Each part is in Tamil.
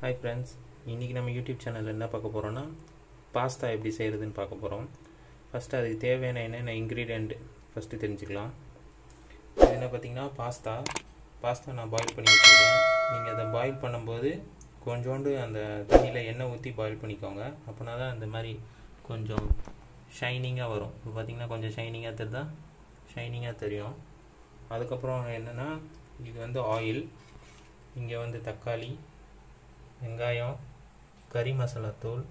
ஹாய் ஃப்ரெண்ட்ஸ் இன்றைக்கி நம்ம யூடியூப் சேனலில் என்ன பார்க்க போகிறோன்னா பாஸ்தா எப்படி செய்கிறதுன்னு பார்க்க போகிறோம் ஃபஸ்ட்டு அதுக்கு தேவையான என்னென்ன இன்க்ரீடியண்ட் ஃபஸ்ட்டு தெரிஞ்சுக்கலாம். இது என்ன பார்த்தீங்கன்னா பாஸ்தா பாஸ்தா நான் பாயில் பண்ணி வச்சுருக்கேன். நீங்கள் அதை பாயில் பண்ணும்போது கொஞ்சோண்டு அந்த தண்ணியில் எண்ணெய் ஊற்றி பாயில் பண்ணிக்கோங்க. அப்படின்னா தான் அந்த மாதிரி கொஞ்சம் ஷைனிங்காக வரும். இப்போ பார்த்திங்கன்னா கொஞ்சம் ஷைனிங்காக தெரிதா? ஷைனிங்காக தெரியும். அதுக்கப்புறம் என்னென்னா இது வந்து ஆயில் இங்கே வந்து தக்காளி. வெங்காயம் கறி மசாலா தூள்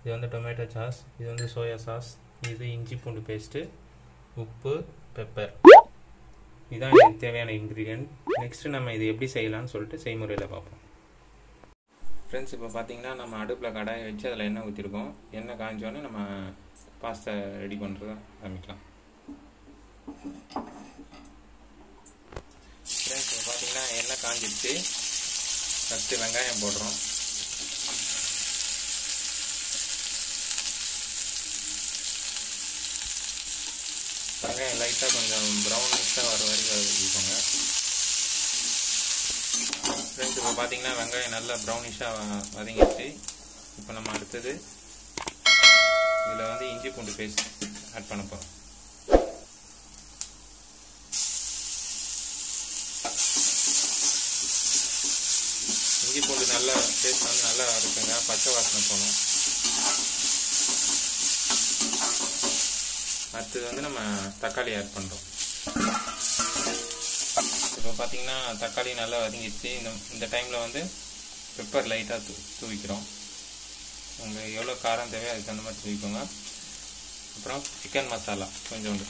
இது வந்து டொமேட்டோ சாஸ் இது வந்து சோயா சாஸ் இது இஞ்சி பூண்டு பேஸ்ட்டு உப்பு பெப்பர். இதுதான் எனக்கு தேவையான இன்க்ரீடியன்ட். நெக்ஸ்ட்டு நம்ம இது எப்படி செய்யலாம்னு சொல்லிட்டு செய்முறையில் பார்ப்போம். ஃப்ரெண்ட்ஸ் இப்போ பார்த்தீங்கன்னா நம்ம அடுப்பில் கடாயை வச்சு அதில் எண்ணெய் ஊற்றிருக்கோம் எண்ணெய் காய்ஞ்சோன்னே நம்ம பாஸ்தா ரெடி பண்ணுறத ஆரம்பிக்கலாம். ஃப்ரெண்ட்ஸ் இப்போ பார்த்தீங்கன்னா எண்ணெய் காஞ்சிடுச்சு ஃபஸ்ட்டு வெங்காயம் போடுறோம். வெங்காயம் லைட்டாக கொஞ்சம் ப்ரௌனிஷாக வர வரைக்கும் வச்சுக்கோங்க. ஃப்ரெண்ட்ஸ் இப்போ பார்த்தீங்கன்னா வெங்காயம் நல்லா ப்ரௌனிஷாக வதங்கிடுச்சு. இப்போ நம்ம அடுத்தது இதில் வந்து இஞ்சி பூண்டு பேஸ்ட் ஆட் பண்ண போகிறோம் இஞ்சி பூண்டு நல்லா டேஸ்ட் வந்து நல்லா இருக்குங்க. பச்சை வாசனை போகணும். அடுத்தது வந்து நம்ம தக்காளி ஆட் பண்ணுறோம் இப்போ பார்த்தீங்கன்னா தக்காளி நல்லா வதங்கிடுச்சு. இந்த இந்த டைமில் வந்து பெப்பர் லைட்டாக தூ தூவிக்கிறோம். உங்களுக்கு எவ்வளோ காரம் தேவையோ அதுக்கு தகுந்த மாதிரி தூவிக்கோங்க. அப்புறம் சிக்கன் மசாலா கொஞ்சோண்டு.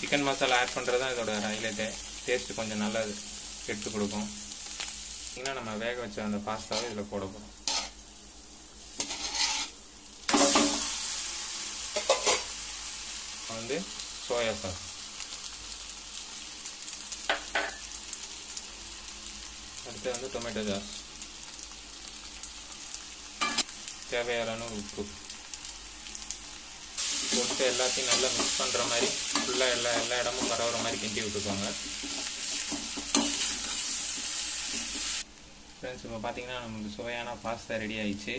சிக்கன் மசாலா ஆட் பண்ணுறது தான் இதோட ஹைலைட்டு டேஸ்ட்டு கொஞ்சம் நல்லா எடுத்து கொடுக்கும். இன்னும் நம்ம வேக வச்ச அந்த பாஸ்தாவை இதில் போட போகிறோம் வந்து சோயா சாஸ். அடுத்து வந்து டொமேட்டோ சாஸ். தேவையான உப்பு. போட்டு எல்லாத்தையும் நல்லா மிக்ஸ் பண்ணுற மாதிரி ஃபுல்லாக எல்லா எல்லா இடமும் பரவுற மாதிரி கிண்டி விட்டுக்கோங்க. ஃப்ரெண்ட்ஸ் இப்போ பார்த்தீங்கன்னா நமக்கு சுவையான பாஸ்தா ரெடி ஆயிடுச்சு.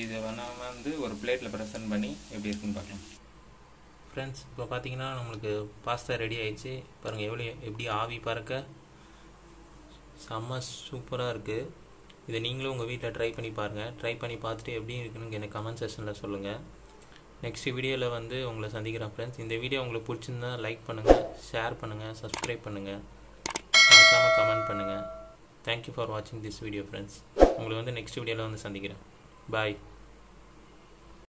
இது நம்ம வந்து ஒரு பிளேட்டில் ப்ரெசென்ட் பண்ணி எப்படி இருக்குன்னு பார்க்கலாம். ஃப்ரெண்ட்ஸ் இப்போ பார்த்தீங்கன்னா நம்மளுக்கு பாஸ்தா ரெடி ஆயிடுச்சு. பாருங்கள் எவ்வளோ எப்படி ஆவி பறக்க. செம்ம சூப்பராக இருக்குது இதை நீங்களும் உங்கள் வீட்டில் ட்ரை பண்ணி பாருங்கள் ட்ரை பண்ணி பார்த்துட்டு எப்படி இருக்குன்னு எனக்கு கமெண்ட் செஷனில் சொல்லுங்கள் நெக்ஸ்ட் வீடியோவில் வந்து உங்களை சந்திக்கிறேன் ஃப்ரெண்ட்ஸ் இந்த வீடியோ உங்களுக்கு பிடிச்சிருந்தா லைக் பண்ணுங்கள் ஷேர் பண்ணுங்கள் சப்ஸ்கிரைப் பண்ணுங்கள் மறக்காமல் கமெண்ட் பண்ணுங்கள் தேங்க்யூ ஃபார் வாட்சிங் திஸ் வீடியோ ஃப்ரெண்ட்ஸ் உங்களை வந்து நெக்ஸ்ட் வீடியோவில் வந்து சந்திக்கிறேன். பாய்